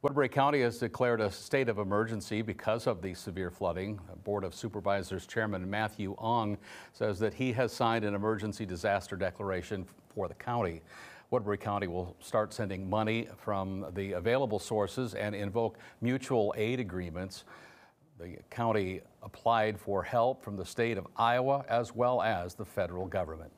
Woodbury County has declared a state of emergency because of the severe flooding. Board of Supervisors Chairman Matthew Ung says that he has signed an emergency disaster declaration for the county. Woodbury County will start sending money from the available sources and invoke mutual aid agreements. The county applied for help from the state of Iowa as well as the federal government.